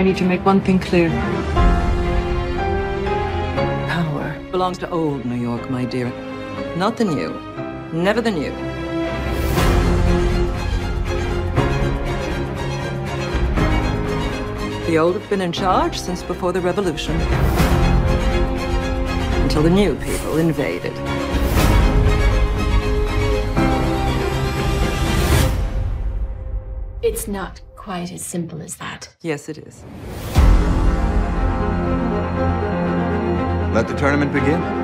I need to make one thing clear. Power belongs to old New York, my dear. Not the new. Never the new. The old have been in charge since before the revolution. Until the new people invaded. It's not quite as simple as that. Yes, it is. Let the tournament begin.